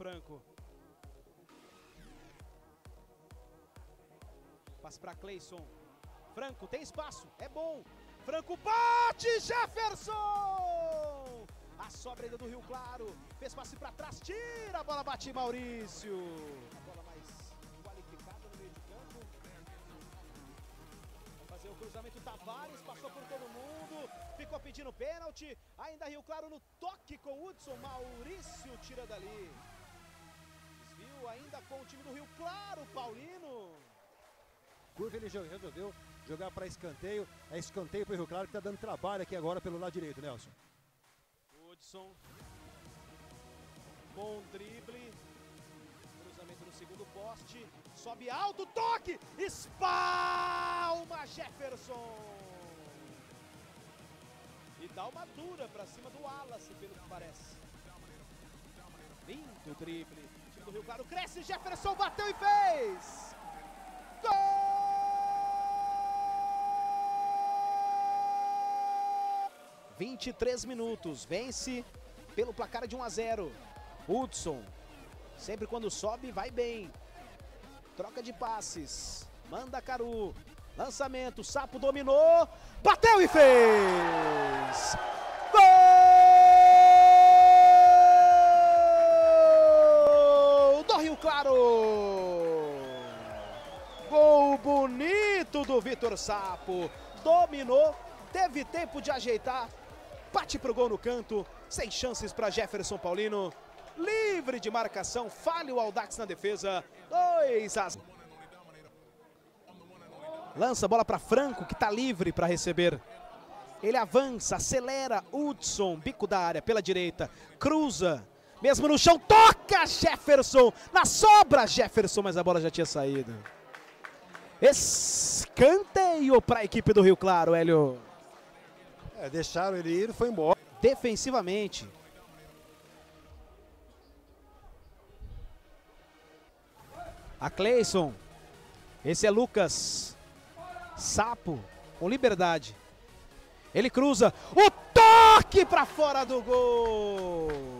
Franco. Passe para Cleison. Franco tem espaço, é bom. Franco bate, Jefferson! A sobra ainda do Rio Claro. Fez passe para trás, tira a bola, bate Maurício. A bola mais qualificada no meio de campo. Vai fazer o cruzamento Tavares, passou por todo mundo, ficou pedindo pênalti. Ainda Rio Claro no toque com Hudson. Maurício tira dali. Com o time do Rio Claro, Paulino. Curva ele resolveu jogar para escanteio. É escanteio para o Rio Claro que está dando trabalho aqui agora pelo lado direito, Nelson. Hudson. Bom drible. Cruzamento no segundo poste. Sobe alto, toque! Espalma Jefferson! E dá uma dura para cima do Wallace, pelo que parece. Lindo drible. O time do Rio Claro cresce, Jefferson bateu e fez! Gol! 23 minutos, vence pelo placar de 1 a 0. Hudson, sempre quando sobe, vai bem. Troca de passes, manda Caru. Lançamento, Sapo dominou, bateu e fez! Gol do Rio Claro! Gol bonito do Vitor Sapo. Dominou, teve tempo de ajeitar, bate pro gol no canto, sem chances para Jefferson Paulino. Livre de marcação, falha o Aldax na defesa. 2 a 0. Lança a bola para Franco, que está livre para receber. Ele avança, acelera. Hudson, bico da área pela direita. Cruza, mesmo no chão, toca Jefferson. Na sobra, Jefferson, mas a bola já tinha saído. Escanteio para a equipe do Rio Claro, Hélio. É, deixaram ele ir e foi embora. Defensivamente. A Cleison. Esse é Lucas. Sapo com liberdade. Ele cruza. O toque para fora do gol.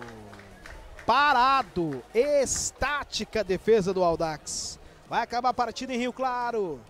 Parado. Estática defesa do Aldax. Vai acabar a partida em Rio Claro.